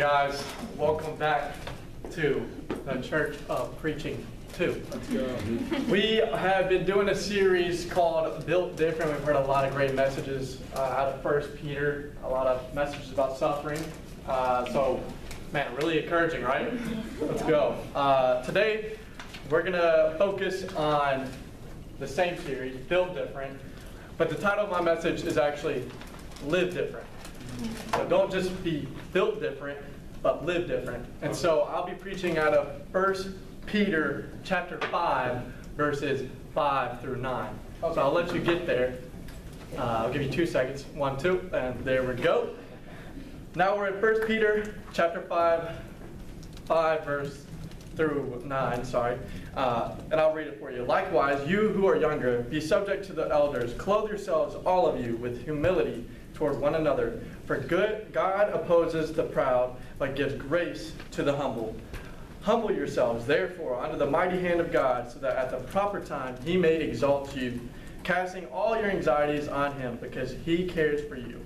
guys. Welcome back to the Church of Preaching 2. We have been doing a series called Built Different. We've heard a lot of great messages uh, out of First Peter, a lot of messages about suffering. Uh, so, man, really encouraging, right? Let's go. Uh, today, we're going to focus on the same series, Built Different, but the title of my message is actually Live Different. So don't just be built different, but live different. And so I'll be preaching out of 1 Peter chapter 5, verses 5 through 9. So I'll let you get there. Uh, I'll give you two seconds. One, two, and there we go. Now we're at 1 Peter chapter 5, 5 verse through 9, sorry. Uh, and I'll read it for you. Likewise, you who are younger, be subject to the elders. Clothe yourselves, all of you, with humility toward one another. For good God opposes the proud, but gives grace to the humble. Humble yourselves, therefore, under the mighty hand of God, so that at the proper time he may exalt you, casting all your anxieties on him, because he cares for you.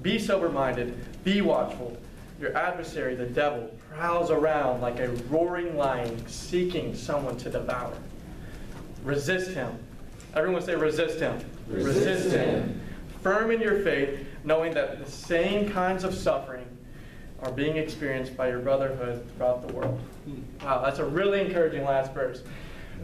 Be sober minded, be watchful. Your adversary, the devil, prowls around like a roaring lion, seeking someone to devour. Resist him. Everyone say, resist him. Resist him. Firm in your faith, knowing that the same kinds of suffering are being experienced by your brotherhood throughout the world. Wow, that's a really encouraging last verse.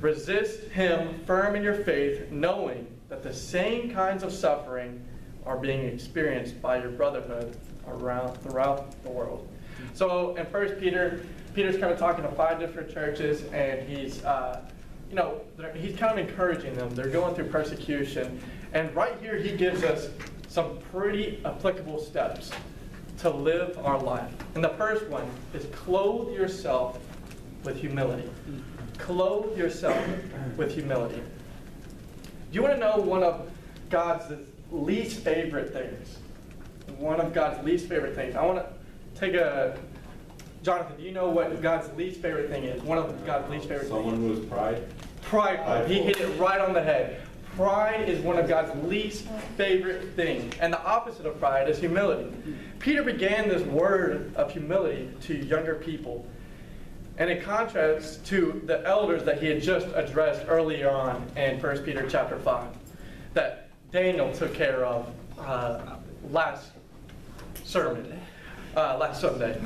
Resist him firm in your faith, knowing that the same kinds of suffering are being experienced by your brotherhood around throughout the world. So in First Peter, Peter's kind of talking to five different churches, and he's, uh, you know, he's kind of encouraging them. They're going through persecution, and right here he gives us some pretty applicable steps to live our life. And the first one is clothe yourself with humility. Clothe yourself with humility. Do you want to know one of God's least favorite things? One of God's least favorite things. I want to take a. Jonathan, do you know what God's least favorite thing is? One of God's least favorite Someone things. who is pride. Pride. He hit it right on the head. Pride is one of God's least favorite things. And the opposite of pride is humility. Peter began this word of humility to younger people. And in contrast to the elders that he had just addressed earlier on in 1 Peter chapter 5, that Daniel took care of uh, last sermon, uh, last Sunday.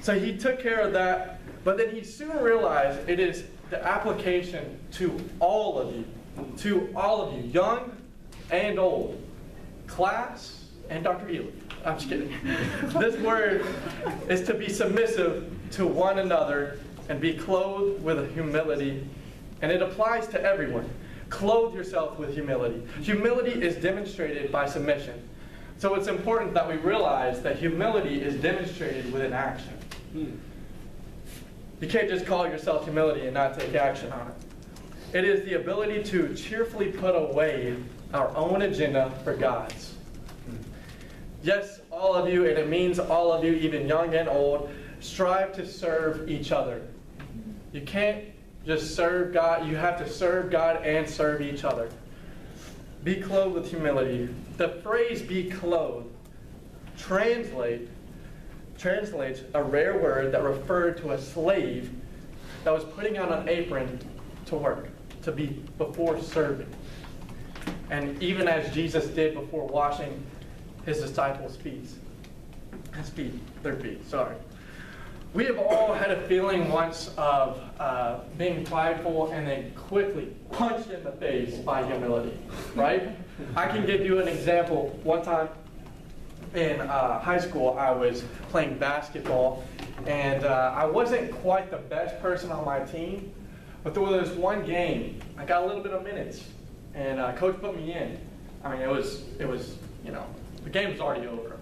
So he took care of that, but then he soon realized it is the application to all of you, to all of you, young and old, class and Dr. Ehler. I'm just kidding. this word is to be submissive to one another and be clothed with humility, and it applies to everyone. Clothe yourself with humility. Humility is demonstrated by submission. So it's important that we realize that humility is demonstrated with an action. Hmm. You can't just call yourself humility and not take action on it. It is the ability to cheerfully put away our own agenda for God's. Yes, all of you, and it means all of you, even young and old, strive to serve each other. You can't just serve God, you have to serve God and serve each other. Be clothed with humility. The phrase be clothed translate translates a rare word that referred to a slave that was putting on an apron to work, to be before serving. And even as Jesus did before washing his disciples' feet. His feet, their feet, sorry. We have all had a feeling once of uh, being prideful and then quickly punched in the face by humility, right? I can give you an example. One time in uh, high school, I was playing basketball, and uh, I wasn't quite the best person on my team, but there was one game I got a little bit of minutes, and uh, coach put me in. I mean, it was it was you know the game was already over,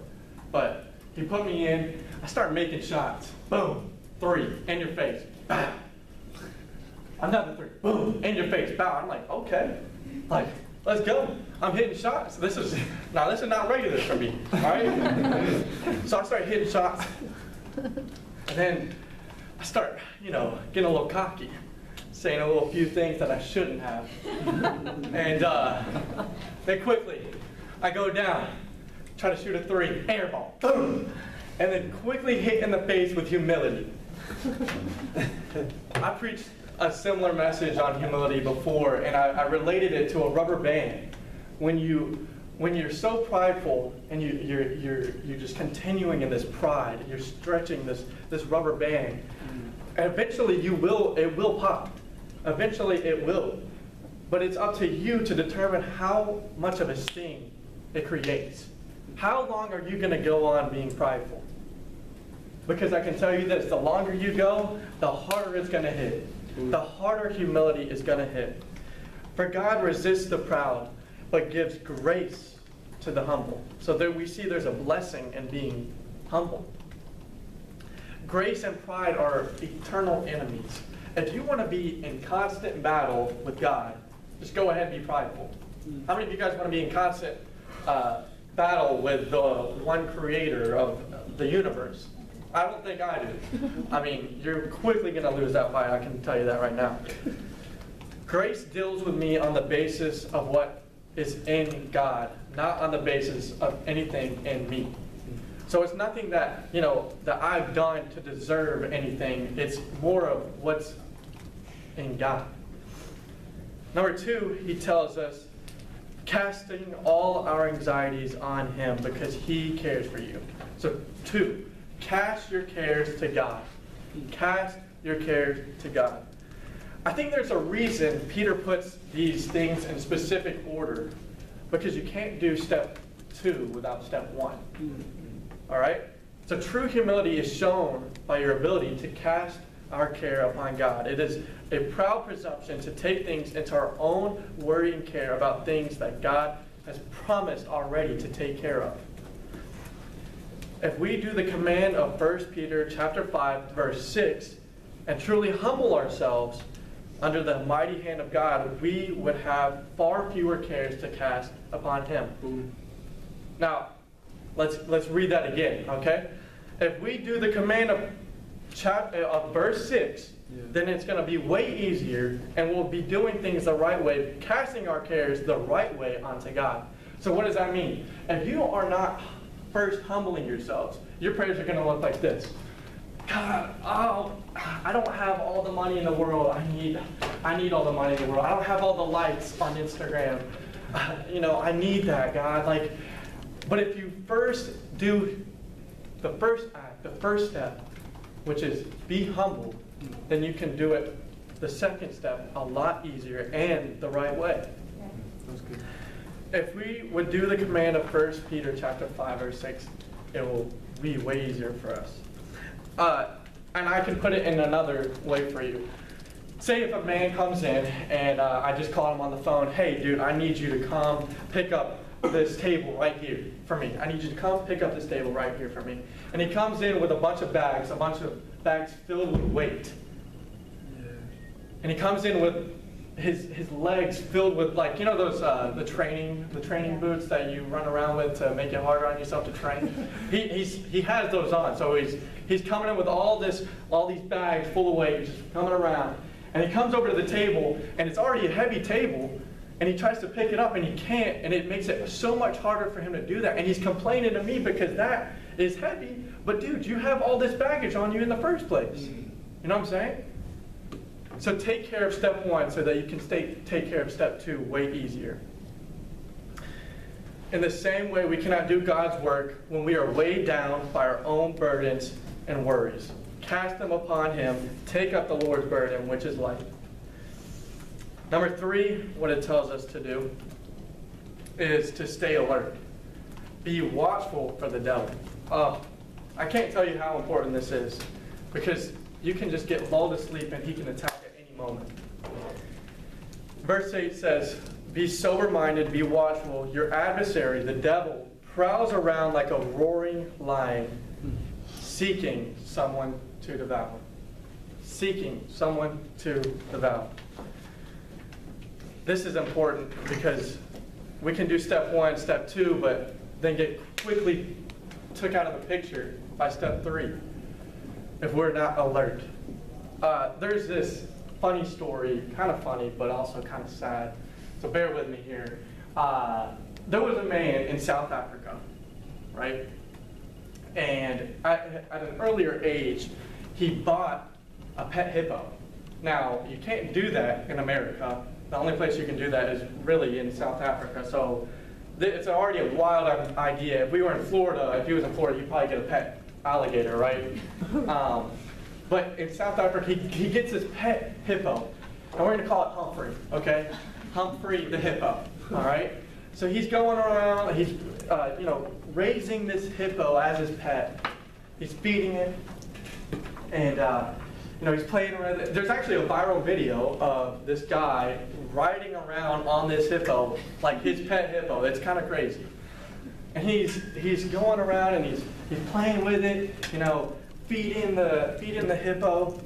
but he put me in. I started making shots. Boom, three in your face. Bow. Another three. Boom, in your face. Bow. I'm like, okay, like let's go. I'm hitting shots. This is now this is not regular for me. All right. so I start hitting shots, and then I start, you know, getting a little cocky, saying a little few things that I shouldn't have, and uh, then quickly I go down, try to shoot a three, airball, boom, and then quickly hit in the face with humility. I preached a similar message on humility before, and I, I, related it to a rubber band. When you when you're so prideful and you, you're you're you're just continuing in this pride, you're stretching this this rubber band, and eventually you will it will pop. Eventually it will, but it's up to you to determine how much of a sting it creates. How long are you going to go on being prideful? Because I can tell you this the longer you go, the harder it's going to hit. Mm. The harder humility is going to hit. For God resists the proud, but gives grace to the humble. So there we see there's a blessing in being humble. Grace and pride are eternal enemies. If you want to be in constant battle with God, just go ahead and be prideful. How many of you guys want to be in constant uh, battle with the one creator of the universe? I don't think I do. I mean, you're quickly going to lose that fight, I can tell you that right now. Grace deals with me on the basis of what is in God, not on the basis of anything in me. So it's nothing that, you know, that I've done to deserve anything. It's more of what's in God. Number two, he tells us, casting all our anxieties on him because he cares for you. So, two, cast your cares to God. Cast your cares to God. I think there's a reason Peter puts these things in specific order because you can't do step two without step one. All right? So, true humility is shown by your ability to cast our care upon God. It is a proud presumption to take things into our own worry and care about things that God has promised already to take care of. If we do the command of 1 Peter chapter 5 verse 6 and truly humble ourselves under the mighty hand of God, we would have far fewer cares to cast upon him. Now, let's let's read that again, okay? If we do the command of chapter of verse 6 yeah. then it's going to be way easier and we'll be doing things the right way, casting our cares the right way onto God. So, what does that mean? If you are not first humbling yourselves, your prayers are going to look like this. God, oh, I don't have all the money in the world. I need, I need all the money in the world. I don't have all the likes on Instagram. Uh, you know, I need that, God. Like, but if you first do the first act, the first step, which is be humble, then you can do it the second step a lot easier and the right way. If we would do the command of 1 Peter chapter 5 or 6, it will be way easier for us. Uh, and I can put it in another way for you. Say if a man comes in and uh, I just call him on the phone, hey dude, I need you to come pick up this table right here for me. I need you to come pick up this table right here for me. And he comes in with a bunch of bags, a bunch of bags filled with weight. And he comes in with his his legs filled with like you know those uh, the training the training boots that you run around with to make it harder on yourself to train. he he's, he has those on, so he's he's coming in with all this all these bags full of weight, just coming around. And he comes over to the table, and it's already a heavy table, and he tries to pick it up and he can't, and it makes it so much harder for him to do that. And he's complaining to me because that is heavy. But dude, you have all this baggage on you in the first place. You know what I'm saying? So take care of step one so that you can stay, take care of step two way easier. In the same way, we cannot do God's work when we are weighed down by our own burdens and worries. Cast them upon Him. Take up the Lord's burden, which is light. Number three, what it tells us to do is to stay alert. Be watchful for the devil. Uh, I can't tell you how important this is because you can just get lulled to sleep and he can attack at any moment. Verse 8 says, Be sober minded, be watchful. Your adversary, the devil, prowls around like a roaring lion, seeking someone to devour. Seeking someone to devour. This is important because we can do step one, step two, but then get quickly took out of the picture by step three if we're not alert. Uh, there's this funny story, kind of funny, but also kind of sad. So bear with me here. Uh, there was a man in South Africa, right? and at, at an earlier age, he bought a pet hippo. Now, you can't do that in America. The only place you can do that is really in South Africa. So it's already a wild idea. If we were in Florida, if he was in Florida, you'd probably get a pet alligator, right? Um, but in South Africa, he, he gets his pet hippo, and we're going to call it Humphrey, okay? Humphrey the hippo, all right? So he's going around, he's, uh, you know, raising this hippo as his pet. He's feeding it, and uh, you know, he's playing around. There's actually a viral video of this guy riding around on this hippo, like his pet hippo. It's kind of crazy. And he's he's going around and he's he's playing with it, you know, feeding the feeding the hippo.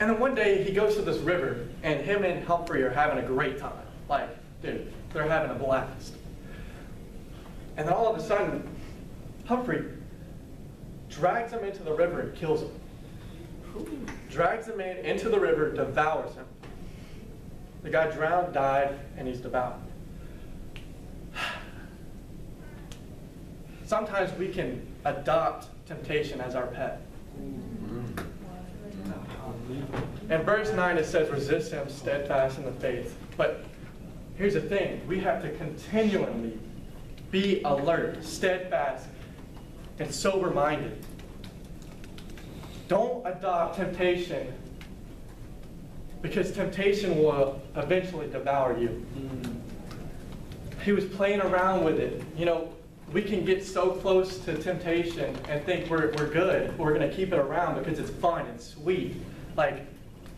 And then one day he goes to this river, and him and Humphrey are having a great time. Like, dude, they're having a blast. And then all of a sudden, Humphrey drags him into the river and kills him drags the man into the river, devours him. The guy drowned, died, and he's devoured. Sometimes we can adopt temptation as our pet. In verse 9, it says, resist him steadfast in the faith. But here's the thing we have to continually be alert, steadfast, and sober minded. Don't adopt temptation because temptation will eventually devour you. Mm. He was playing around with it. You know, we can get so close to temptation and think we're, we're good. We're going to keep it around because it's fun and sweet. Like,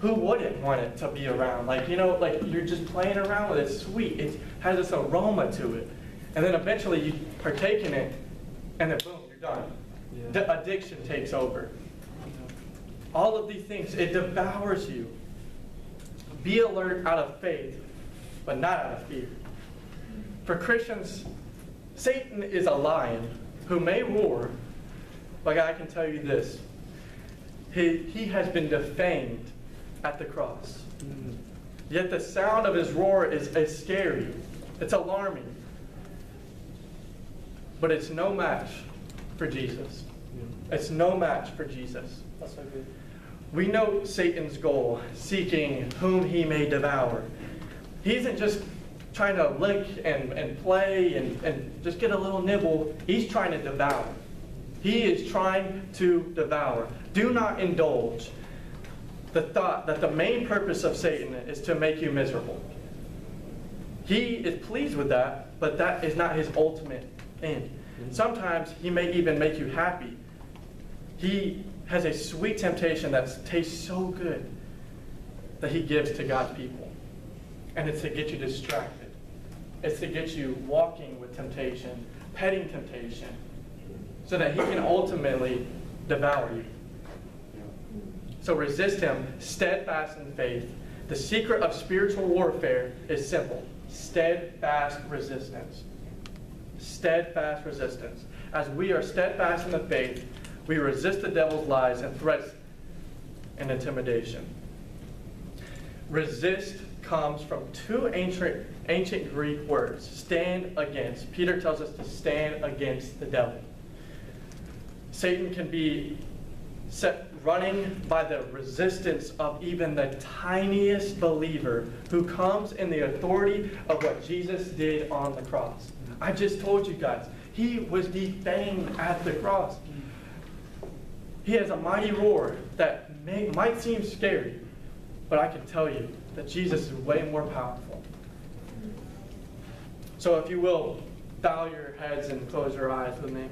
who wouldn't want it to be around? Like, you know, like you're just playing around with it. It's sweet. It has this aroma to it. And then eventually you partake in it, and then boom, you're done. Yeah. The addiction takes over all of these things. It devours you. Be alert out of faith, but not out of fear. For Christians, Satan is a lion who may roar, but I can tell you this. He, he has been defamed at the cross. Yet the sound of his roar is, is scary. It's alarming. But it's no match for Jesus. It's no match for Jesus. That's so good. We know Satan's goal, seeking whom he may devour. He isn't just trying to lick and, and play and, and just get a little nibble. He's trying to devour. He is trying to devour. Do not indulge the thought that the main purpose of Satan is to make you miserable. He is pleased with that, but that is not his ultimate end. Sometimes he may even make you happy. He has a sweet temptation that tastes so good that he gives to God's people. And it's to get you distracted. It's to get you walking with temptation, petting temptation, so that he can ultimately devour you. So resist him, steadfast in faith. The secret of spiritual warfare is simple steadfast resistance. Steadfast resistance. As we are steadfast in the faith, we resist the devil's lies and threats and intimidation. Resist comes from two ancient, ancient Greek words stand against. Peter tells us to stand against the devil. Satan can be set running by the resistance of even the tiniest believer who comes in the authority of what Jesus did on the cross. I just told you guys, he was defamed at the cross. He has a mighty roar that may, might seem scary, but I can tell you that Jesus is way more powerful. So, if you will, bow your heads and close your eyes with me.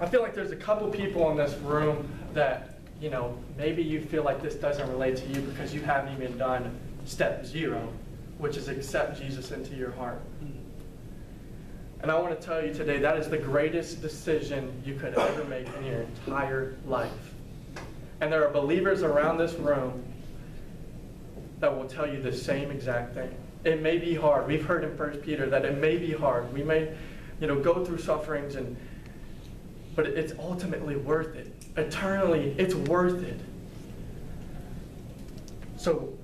I feel like there's a couple people in this room that, you know, maybe you feel like this doesn't relate to you because you haven't even done step zero, which is accept Jesus into your heart. And I want to tell you today that is the greatest decision you could ever make in your entire life. And there are believers around this room that will tell you the same exact thing. It may be hard. We've heard in First Peter that it may be hard. We may, you know, go through sufferings and but it's ultimately worth it. Eternally, it's worth it. So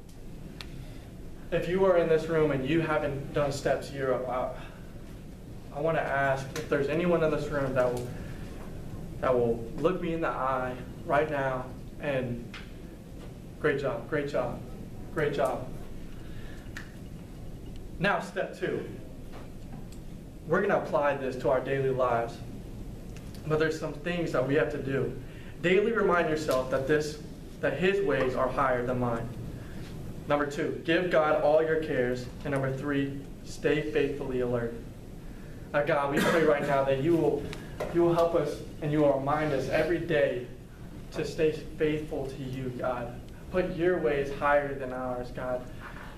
if you are in this room and you haven't done step zero, I want to ask if there's anyone in this room that will, that will look me in the eye right now and great job, great job, great job. Now, step two. We're going to apply this to our daily lives. But there's some things that we have to do. Daily remind yourself that this that his ways are higher than mine. Number two, give God all your cares. And number three, stay faithfully alert. God, we pray right now that you will you will help us and you will remind us every day to stay faithful to you, God. Put your ways higher than ours, God.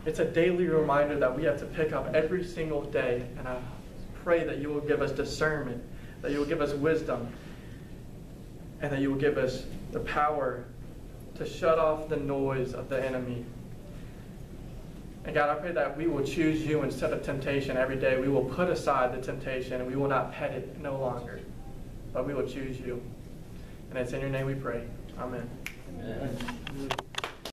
It's a daily reminder that we have to pick up every single day. And I pray that you will give us discernment, that you will give us wisdom, and that you will give us the power to shut off the noise of the enemy. And God, I pray that we will choose you instead of temptation every day. We will put aside the temptation and we will not pet it no longer, but we will choose you. And it's in your name we pray. Amen. Amen.